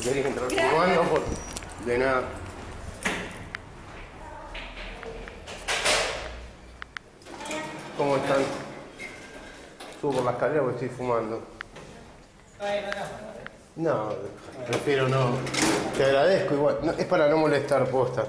querías entrar fumando, por... de nada. ¿Cómo están? Subo por la escalera porque estoy fumando. No, prefiero no. Te agradezco igual. No, es para no molestar, posta.